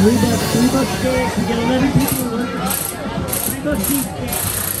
Three must. three must dance. We got 11 people in one. Three bucks